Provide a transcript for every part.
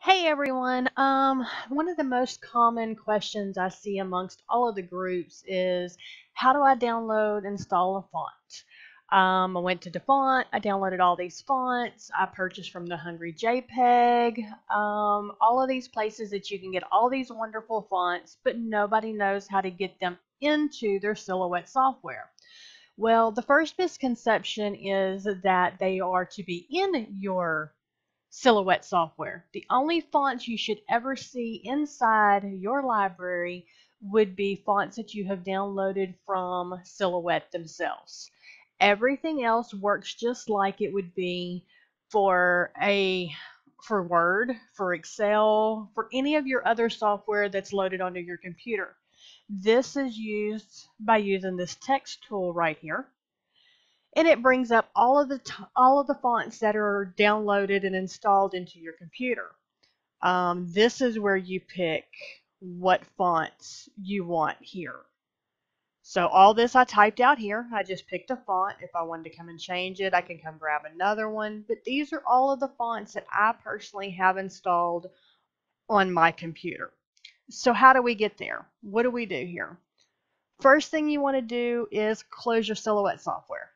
Hey everyone. Um, one of the most common questions I see amongst all of the groups is how do I download and install a font? Um, I went to DaFont, I downloaded all these fonts, I purchased from the Hungry JPEG, um, all of these places that you can get all these wonderful fonts, but nobody knows how to get them into their Silhouette software. Well, the first misconception is that they are to be in your Silhouette software. The only fonts you should ever see inside your library would be fonts that you have downloaded from Silhouette themselves. Everything else works just like it would be for a for Word, for Excel, for any of your other software that's loaded onto your computer. This is used by using this text tool right here and it brings up all of the all of the fonts that are downloaded and installed into your computer. Um, this is where you pick what fonts you want here. So all this I typed out here. I just picked a font. If I wanted to come and change it, I can come grab another one. But these are all of the fonts that I personally have installed on my computer. So how do we get there? What do we do here? First thing you want to do is close your Silhouette software.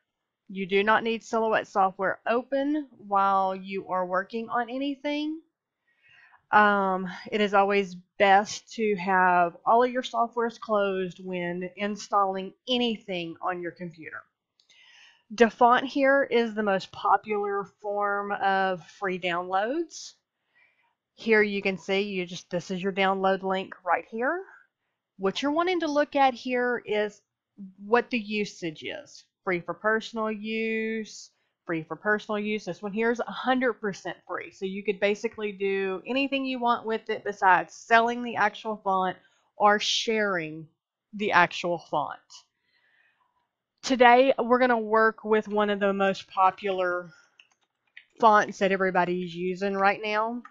You do not need Silhouette software open while you are working on anything. Um, it is always best to have all of your softwares closed when installing anything on your computer. DaFont here is the most popular form of free downloads. Here you can see you just this is your download link right here. What you're wanting to look at here is what the usage is free for personal use, free for personal use. This one here is 100% free. So you could basically do anything you want with it besides selling the actual font or sharing the actual font. Today, we're going to work with one of the most popular fonts that everybody's using right now.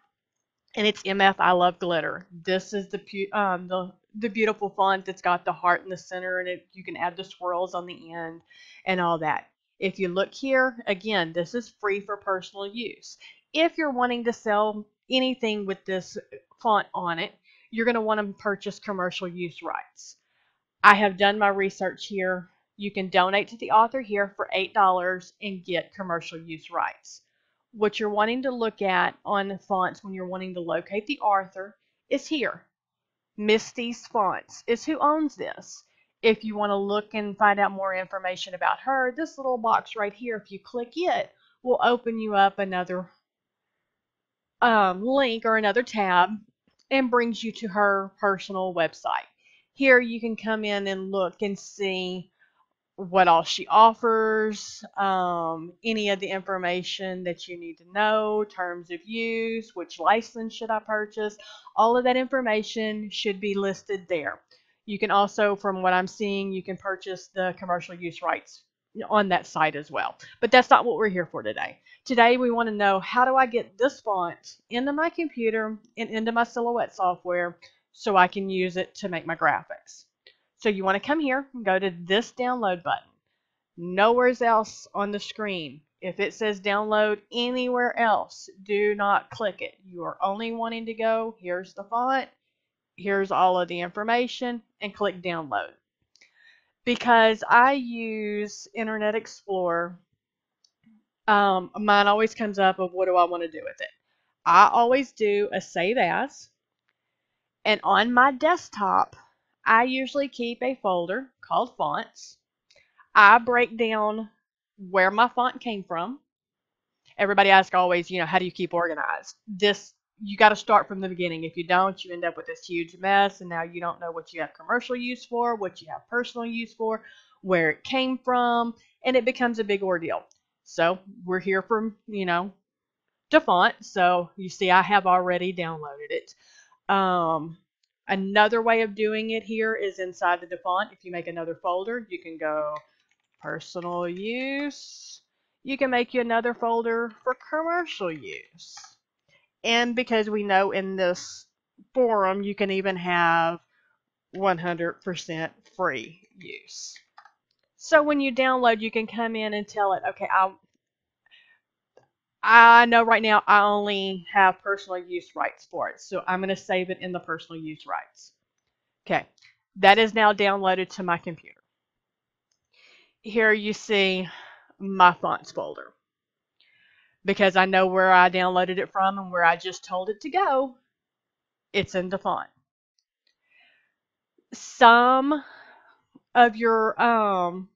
And it's MF I Love Glitter. This is the um, the the beautiful font that's got the heart in the center and it, you can add the swirls on the end and all that. If you look here, again, this is free for personal use. If you're wanting to sell anything with this uh, font on it, you're going to want to purchase commercial use rights. I have done my research here. You can donate to the author here for $8 and get commercial use rights. What you're wanting to look at on the fonts when you're wanting to locate the author is here. Misty's Fonts is who owns this. If you want to look and find out more information about her, this little box right here, if you click it, will open you up another um, link or another tab and brings you to her personal website. Here you can come in and look and see what all she offers, um, any of the information that you need to know, terms of use, which license should I purchase, all of that information should be listed there. You can also, from what I'm seeing, you can purchase the commercial use rights on that site as well. But that's not what we're here for today. Today we want to know how do I get this font into my computer and into my Silhouette software so I can use it to make my graphics. So you want to come here and go to this download button. Nowhere else on the screen. If it says download anywhere else, do not click it. You are only wanting to go, here's the font, here's all of the information, and click download. Because I use Internet Explorer, um, mine always comes up of what do I want to do with it. I always do a save as, and on my desktop, I usually keep a folder called fonts. I break down where my font came from. Everybody asks always, you know, how do you keep organized? This you got to start from the beginning. If you don't, you end up with this huge mess, and now you don't know what you have commercial use for, what you have personal use for, where it came from, and it becomes a big ordeal. So we're here from, you know, DaFont. So you see, I have already downloaded it. Um, Another way of doing it here is inside the DaFont. If you make another folder, you can go personal use. You can make you another folder for commercial use. And because we know in this forum, you can even have 100% free use. So when you download, you can come in and tell it, okay, I, I know right now I only have personal use rights for it, so I'm going to save it in the personal use rights. Okay, that is now downloaded to my computer. Here you see my fonts folder because I know where I downloaded it from and where I just told it to go. It's in the font. Some of your um,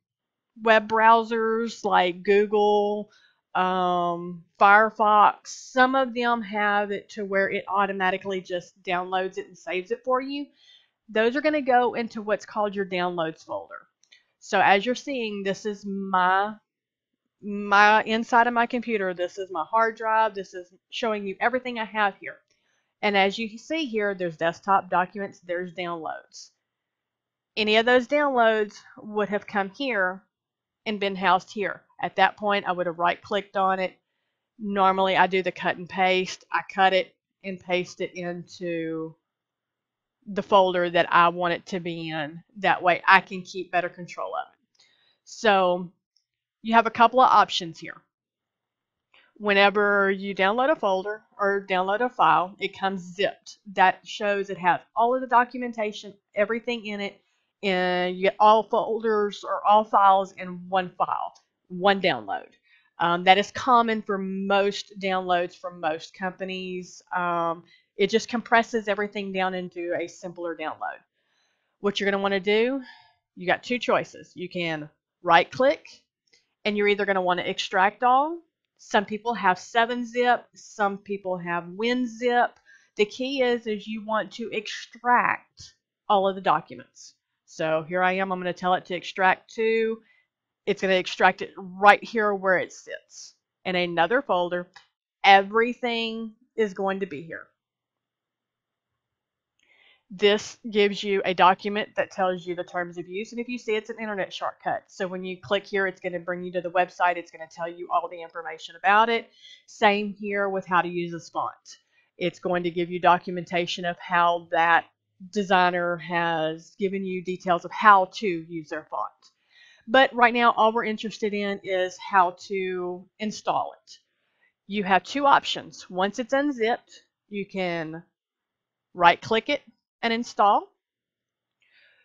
web browsers like Google, um, Firefox, some of them have it to where it automatically just downloads it and saves it for you. Those are going to go into what's called your downloads folder. So as you're seeing, this is my my inside of my computer. This is my hard drive. This is showing you everything I have here. And as you see here, there's desktop documents, there's downloads. Any of those downloads would have come here and been housed here. At that point, I would have right clicked on it. Normally, I do the cut and paste. I cut it and paste it into the folder that I want it to be in. That way, I can keep better control of it. So, you have a couple of options here. Whenever you download a folder or download a file, it comes zipped. That shows it has all of the documentation, everything in it, and you get all folders or all files in one file, one download. Um, that is common for most downloads from most companies. Um, it just compresses everything down into a simpler download. What you're going to want to do, you got two choices. You can right click and you're either going to want to extract all. Some people have 7-zip, some people have WinZip. The key is, is you want to extract all of the documents. So here I am, I'm going to tell it to extract to. It's going to extract it right here where it sits. In another folder, everything is going to be here. This gives you a document that tells you the terms of use. And if you see it's an internet shortcut. So when you click here, it's going to bring you to the website. It's going to tell you all the information about it. Same here with how to use a font. It's going to give you documentation of how that designer has given you details of how to use their font. But right now, all we're interested in is how to install it. You have two options. Once it's unzipped, you can right click it and install.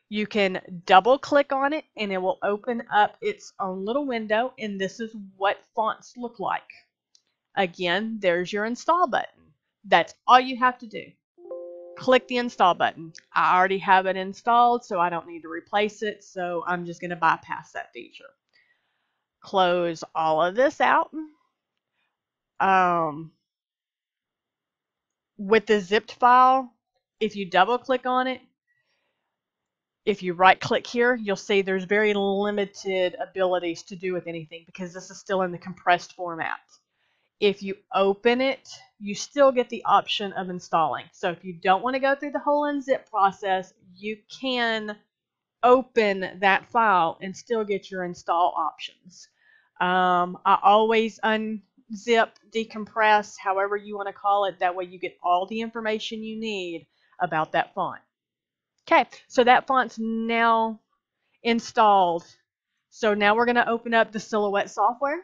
You can double click on it and it will open up its own little window and this is what fonts look like. Again, there's your install button. That's all you have to do click the install button. I already have it installed, so I don't need to replace it, so I'm just going to bypass that feature. Close all of this out. Um, with the zipped file, if you double click on it, if you right click here, you'll see there's very limited abilities to do with anything because this is still in the compressed format. If you open it, you still get the option of installing. So if you don't want to go through the whole unzip process, you can open that file and still get your install options. Um, I always unzip, decompress, however you want to call it. That way you get all the information you need about that font. Okay, so that font's now installed. So now we're going to open up the Silhouette software.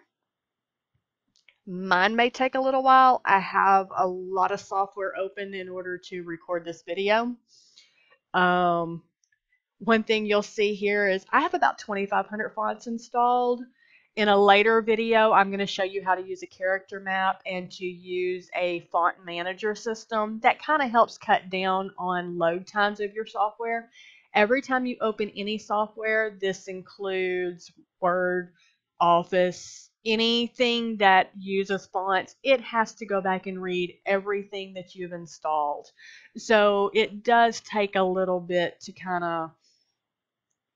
Mine may take a little while. I have a lot of software open in order to record this video. Um, one thing you'll see here is I have about 2,500 fonts installed. In a later video, I'm going to show you how to use a character map and to use a font manager system. That kind of helps cut down on load times of your software. Every time you open any software, this includes Word, Office, anything that uses fonts, it has to go back and read everything that you've installed. So it does take a little bit to kind of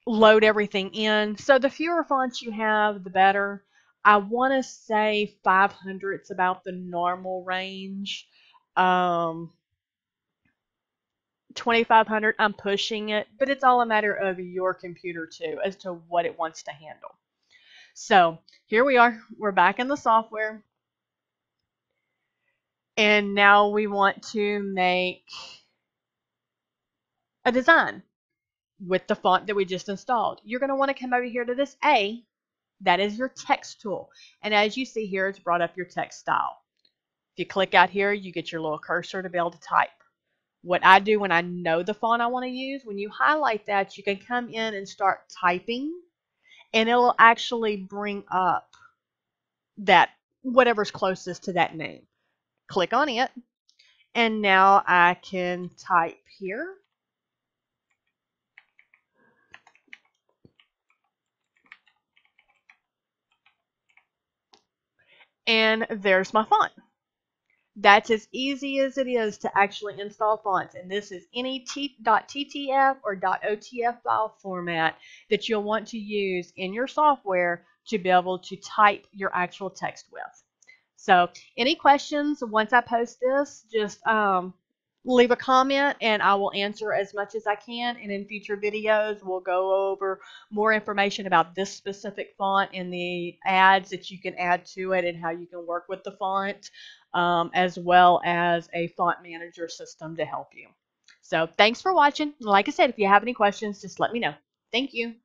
load everything in. So the fewer fonts you have, the better. I want to say 500 is about the normal range. Um, 2500 I'm pushing it, but it's all a matter of your computer too as to what it wants to handle. So here we are. We're back in the software. And now we want to make a design with the font that we just installed. You're going to want to come over here to this A That is your text tool. And as you see here, it's brought up your text style. If you click out here, you get your little cursor to be able to type. What I do when I know the font I want to use, when you highlight that, you can come in and start typing and it'll actually bring up that whatever's closest to that name. Click on it and now I can type here. And there's my font. That's as easy as it is to actually install fonts. And this is any .ttf or .otf file format that you'll want to use in your software to be able to type your actual text with. So any questions once I post this, just um, leave a comment and I will answer as much as I can. And in future videos, we'll go over more information about this specific font and the ads that you can add to it and how you can work with the font, um, as well as a font manager system to help you. So thanks for watching. Like I said, if you have any questions, just let me know. Thank you.